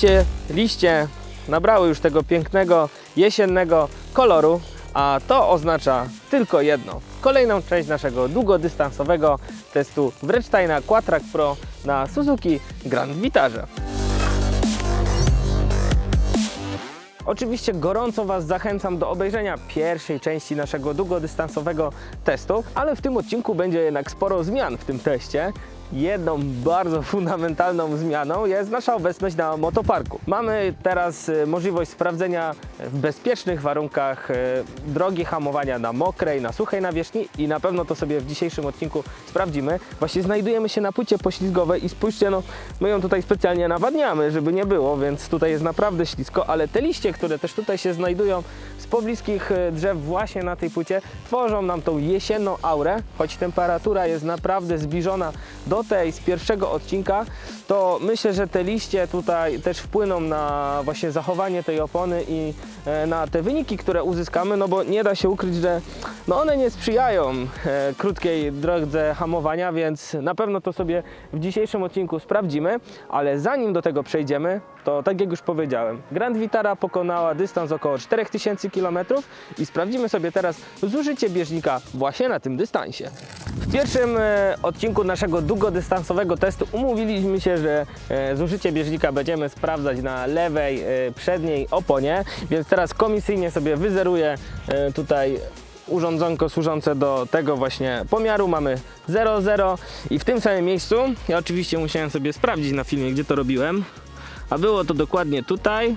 Widzicie, liście nabrały już tego pięknego jesiennego koloru, a to oznacza tylko jedno. Kolejną część naszego długodystansowego testu Wrecztajna Quattrak Pro na Suzuki Grand Vitarze. Oczywiście gorąco Was zachęcam do obejrzenia pierwszej części naszego długodystansowego testu, ale w tym odcinku będzie jednak sporo zmian w tym teście. Jedną bardzo fundamentalną zmianą jest nasza obecność na motoparku. Mamy teraz y, możliwość sprawdzenia w bezpiecznych warunkach y, drogi hamowania na mokrej, na suchej nawierzchni i na pewno to sobie w dzisiejszym odcinku sprawdzimy. Właśnie znajdujemy się na płycie poślizgowej i spójrzcie, no my ją tutaj specjalnie nawadniamy, żeby nie było, więc tutaj jest naprawdę ślisko, ale te liście, które też tutaj się znajdują z pobliskich y, drzew właśnie na tej płycie, tworzą nam tą jesienną aurę, choć temperatura jest naprawdę zbliżona do tej z pierwszego odcinka, to myślę, że te liście tutaj też wpłyną na właśnie zachowanie tej opony i na te wyniki, które uzyskamy, no bo nie da się ukryć, że no one nie sprzyjają e, krótkiej drodze hamowania, więc na pewno to sobie w dzisiejszym odcinku sprawdzimy, ale zanim do tego przejdziemy, to tak jak już powiedziałem, Grand Vitara pokonała dystans około 4000 km i sprawdzimy sobie teraz zużycie bieżnika właśnie na tym dystansie. W pierwszym e, odcinku naszego długodystansowego testu umówiliśmy się, że e, zużycie bieżnika będziemy sprawdzać na lewej e, przedniej oponie, więc teraz komisyjnie sobie wyzeruję e, tutaj urządzonko służące do tego właśnie pomiaru. Mamy 0,0 i w tym samym miejscu, ja oczywiście musiałem sobie sprawdzić na filmie, gdzie to robiłem, a było to dokładnie tutaj.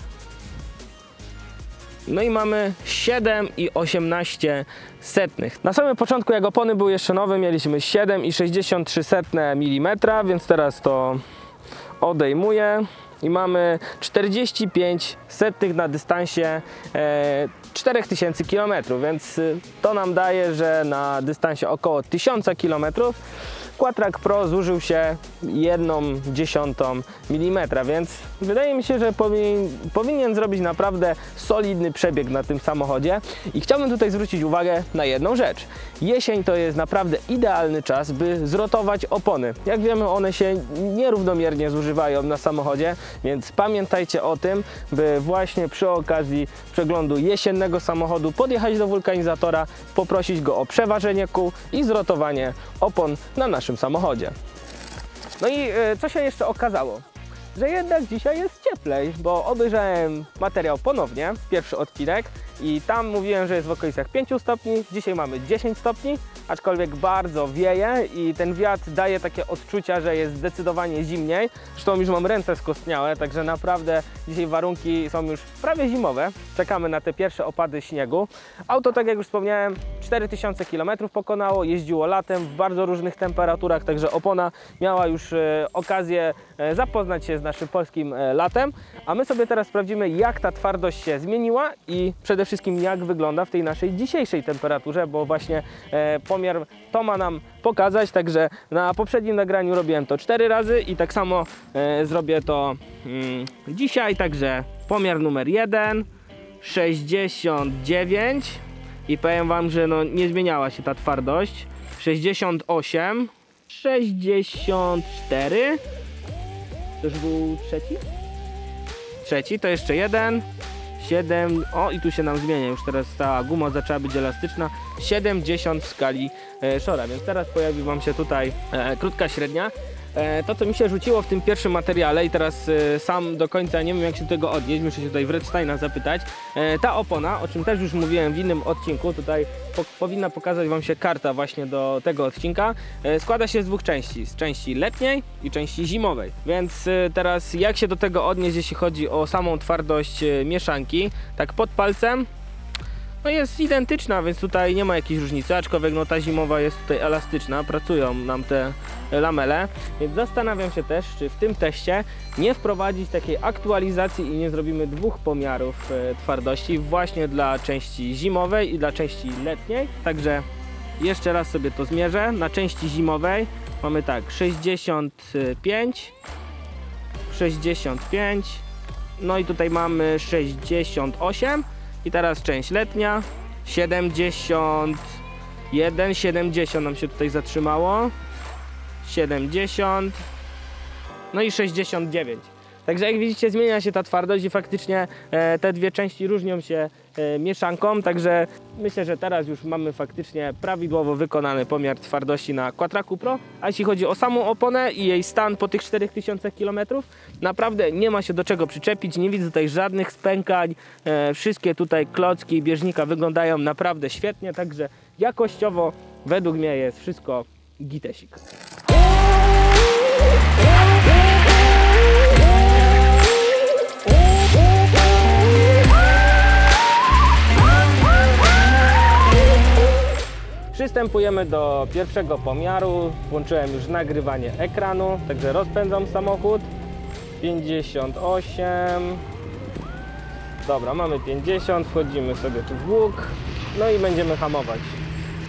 No i mamy 7 i 18 setnych. Na samym początku jak opony były jeszcze nowe mieliśmy 7 i 63 setne mm, więc teraz to odejmuję i mamy 45 setnych na dystansie e, 4000 km, więc to nam daje, że na dystansie około 1000 km Quattrak Pro zużył się 1 dziesiątą mm, więc wydaje mi się, że powinien, powinien zrobić naprawdę solidny przebieg na tym samochodzie i chciałbym tutaj zwrócić uwagę na jedną rzecz. Jesień to jest naprawdę idealny czas, by zrotować opony. Jak wiemy, one się nierównomiernie zużywają na samochodzie, więc pamiętajcie o tym, by właśnie przy okazji przeglądu jesiennego samochodu podjechać do wulkanizatora, poprosić go o przeważenie kół i zrotowanie opon na naszym samochodzie. No i e, co się jeszcze okazało? Że jednak dzisiaj jest cieplej, bo obejrzałem materiał ponownie, pierwszy odcinek i tam mówiłem, że jest w okolicach 5 stopni, dzisiaj mamy 10 stopni, aczkolwiek bardzo wieje i ten wiatr daje takie odczucia, że jest zdecydowanie zimniej. Zresztą już mam ręce skostniałe, także naprawdę dzisiaj warunki są już prawie zimowe. Czekamy na te pierwsze opady śniegu. Auto, tak jak już wspomniałem, 4000 km pokonało, jeździło latem w bardzo różnych temperaturach, także opona miała już e, okazję e, zapoznać się z naszym polskim e, latem. A my sobie teraz sprawdzimy, jak ta twardość się zmieniła i przede wszystkim jak wygląda w tej naszej dzisiejszej temperaturze, bo właśnie e, pomiar to ma nam pokazać, także na poprzednim nagraniu robiłem to 4 razy i tak samo e, zrobię to mm, dzisiaj, także pomiar numer 1 69 i powiem Wam, że no, nie zmieniała się ta twardość. 68 64 to już był trzeci? Trzeci, to jeszcze jeden 7, o i tu się nam zmienia, już teraz ta guma zaczęła być elastyczna, 70 w skali e, Shora, więc teraz pojawi Wam się tutaj e, krótka średnia. E, to, co mi się rzuciło w tym pierwszym materiale i teraz e, sam do końca nie wiem jak się do tego odnieść, muszę się tutaj Wredsteina zapytać. E, ta opona, o czym też już mówiłem w innym odcinku, tutaj po, powinna pokazać Wam się karta właśnie do tego odcinka, składa się z dwóch części, z części letniej i części zimowej. Więc teraz jak się do tego odnieść, jeśli chodzi o samą twardość mieszanki, tak pod palcem no jest identyczna, więc tutaj nie ma jakiejś różnicy, aczkolwiek no ta zimowa jest tutaj elastyczna, pracują nam te lamele, więc zastanawiam się też, czy w tym teście nie wprowadzić takiej aktualizacji i nie zrobimy dwóch pomiarów e, twardości właśnie dla części zimowej i dla części letniej, także jeszcze raz sobie to zmierzę, na części zimowej mamy tak 65 65 no i tutaj mamy 68 i teraz część letnia. 71, 70 nam się tutaj zatrzymało. 70. No i 69. Także jak widzicie zmienia się ta twardość i faktycznie e, te dwie części różnią się e, mieszanką, także myślę, że teraz już mamy faktycznie prawidłowo wykonany pomiar twardości na Quattraku Pro, a jeśli chodzi o samą oponę i jej stan po tych 4000 km, naprawdę nie ma się do czego przyczepić, nie widzę tutaj żadnych spękań, e, wszystkie tutaj klocki i bieżnika wyglądają naprawdę świetnie, także jakościowo według mnie jest wszystko gitesik. Przystępujemy do pierwszego pomiaru. Włączyłem już nagrywanie ekranu, także rozpędzam samochód. 58. Dobra, mamy 50, wchodzimy sobie tu w łuk. No i będziemy hamować.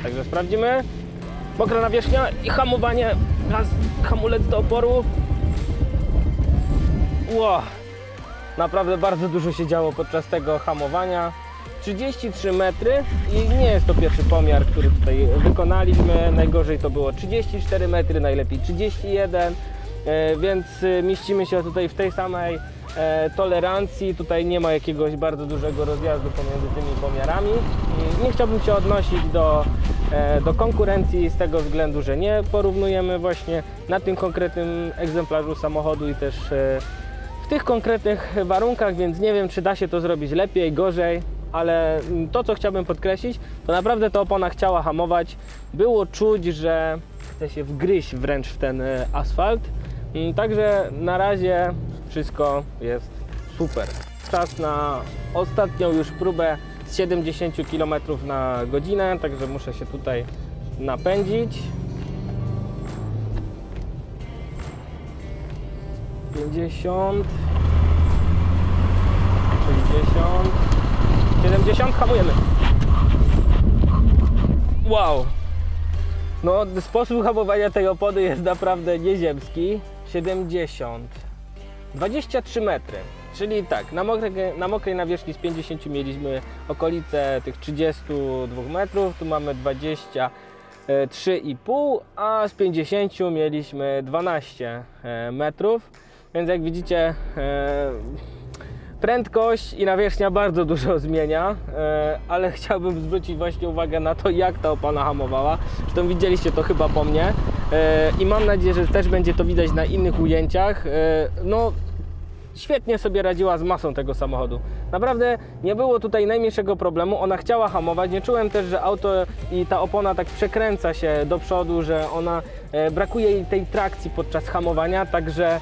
Także sprawdzimy. Mokra nawierzchnia i hamowanie. Gaz, hamulec do oporu. Ło. Naprawdę bardzo dużo się działo podczas tego hamowania. 33 metry i nie jest to pierwszy pomiar, który tutaj wykonaliśmy. Najgorzej to było 34 metry, najlepiej 31, e, więc e, mieścimy się tutaj w tej samej e, tolerancji. Tutaj nie ma jakiegoś bardzo dużego rozjazdu pomiędzy tymi pomiarami. Nie chciałbym się odnosić do, do konkurencji z tego względu, że nie porównujemy właśnie na tym konkretnym egzemplarzu samochodu i też w tych konkretnych warunkach, więc nie wiem, czy da się to zrobić lepiej, gorzej, ale mm, to, co chciałbym podkreślić, to naprawdę ta opona chciała hamować. Było czuć, że chce się wgryźć wręcz w ten e, asfalt. Mm, Także na razie wszystko jest super. Czas na ostatnią już próbę z 70 km na godzinę, także muszę się tutaj napędzić. 50 60 70 hamujemy. Wow. No sposób hamowania tej opony jest naprawdę nieziemski. 70 23 metry. Czyli tak na mokrej, na mokrej nawierzchni z 50 mieliśmy okolice tych 32 metrów. Tu mamy 20 e, 3,5, a z 50 mieliśmy 12 e, metrów. Więc jak widzicie, e, prędkość i nawierzchnia bardzo dużo zmienia, e, ale chciałbym zwrócić właśnie uwagę na to, jak ta opona hamowała. Zresztą widzieliście to chyba po mnie e, i mam nadzieję, że też będzie to widać na innych ujęciach. E, No, świetnie sobie radziła z masą tego samochodu. Naprawdę nie było tutaj najmniejszego problemu. Ona chciała hamować. Nie czułem też, że auto i ta opona tak przekręca się do przodu, że ona brakuje jej tej trakcji podczas hamowania. Także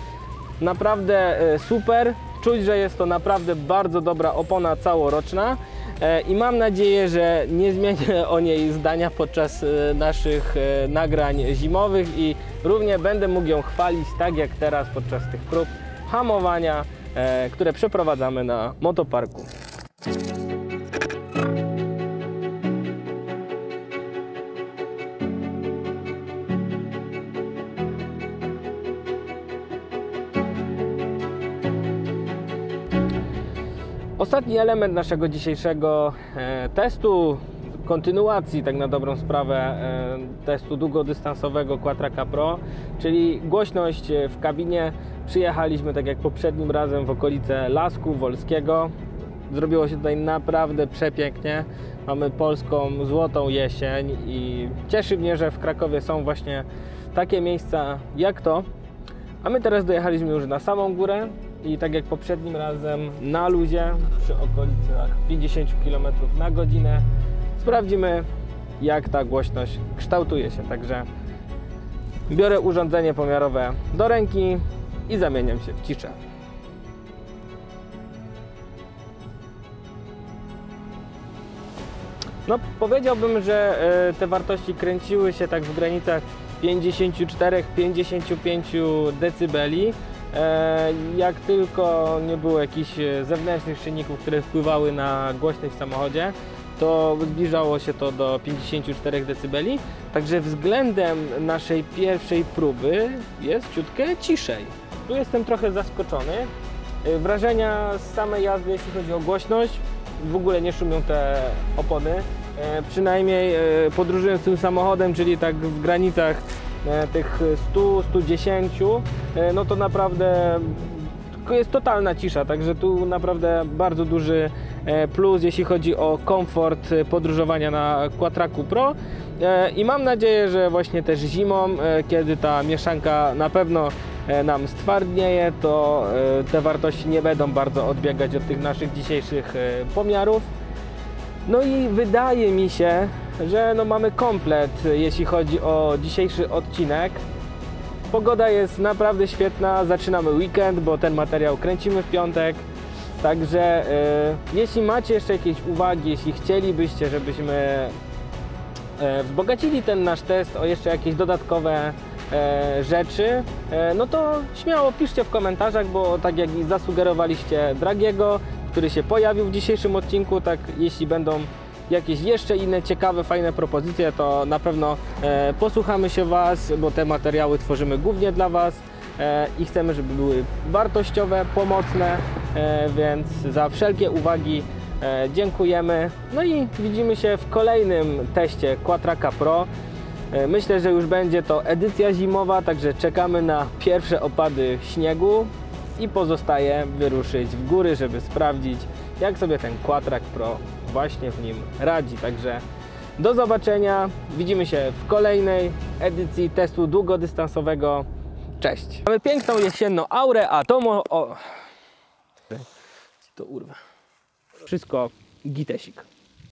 naprawdę super. Czuć, że jest to naprawdę bardzo dobra opona całoroczna. E, I mam nadzieję, że nie zmienię o niej zdania podczas e, naszych e, nagrań zimowych i równie będę mógł ją chwalić tak jak teraz podczas tych prób hamowania, które przeprowadzamy na motoparku. Ostatni element naszego dzisiejszego e, testu, kontynuacji tak na dobrą sprawę e, testu długodystansowego Quattraka Pro, czyli głośność e, w kabinie. Przyjechaliśmy tak jak poprzednim razem w okolice Lasku Wolskiego. Zrobiło się tutaj naprawdę przepięknie. Mamy polską złotą jesień i cieszy mnie, że w Krakowie są właśnie takie miejsca jak to. A my teraz dojechaliśmy już na samą górę i tak jak poprzednim razem na luzie przy okolicach 50 km na godzinę sprawdzimy jak ta głośność kształtuje się. Także biorę urządzenie pomiarowe do ręki i zamieniam się w ciszę. No powiedziałbym, że e, te wartości kręciły się tak w granicach 54-55 decybeli. E, Jak tylko nie było jakichś e, zewnętrznych czynników, które wpływały na głośność w samochodzie, to zbliżało się to do 54 decybeli. Także względem naszej pierwszej próby jest ciutkę ciszej. Tu jestem trochę zaskoczony. E, Wrażenia z samej jazdy, jeśli chodzi o głośność, w ogóle nie szumią te opony. Przynajmniej podróżując tym samochodem, czyli tak w granicach tych 100-110, e, no to naprawdę jest totalna cisza, także tu naprawdę bardzo duży e, plus, jeśli chodzi o komfort e, podróżowania na Quattraku Pro. E, I mam nadzieję, że właśnie też zimą, e, kiedy ta mieszanka na pewno e, nam stwardnieje, to e, te wartości nie będą bardzo odbiegać od tych naszych dzisiejszych e, pomiarów. No i wydaje mi się, że no mamy komplet, jeśli chodzi o dzisiejszy odcinek. Pogoda jest naprawdę świetna, zaczynamy weekend, bo ten materiał kręcimy w piątek. Także e, jeśli macie jeszcze jakieś uwagi, jeśli chcielibyście, żebyśmy e, wzbogacili ten nasz test o jeszcze jakieś dodatkowe e, rzeczy, no to śmiało piszcie w komentarzach, bo tak jak zasugerowaliście Dragiego, który się pojawił w dzisiejszym odcinku, tak jeśli będą jakieś jeszcze inne ciekawe, fajne propozycje, to na pewno e, posłuchamy się Was, bo te materiały tworzymy głównie dla Was e, i chcemy, żeby były wartościowe, pomocne, e, więc za wszelkie uwagi e, dziękujemy. No i widzimy się w kolejnym teście Quattraka Pro. E, Myślę, że już będzie to edycja zimowa, także czekamy na pierwsze opady śniegu i pozostaje wyruszyć w góry, żeby sprawdzić, jak sobie ten Quattrak Pro właśnie w nim radzi. Także do zobaczenia. Widzimy się w kolejnej edycji testu długodystansowego. Cześć. Mamy piękną jesienną aurę, a to mo... O. To urwę. Wszystko gitesik.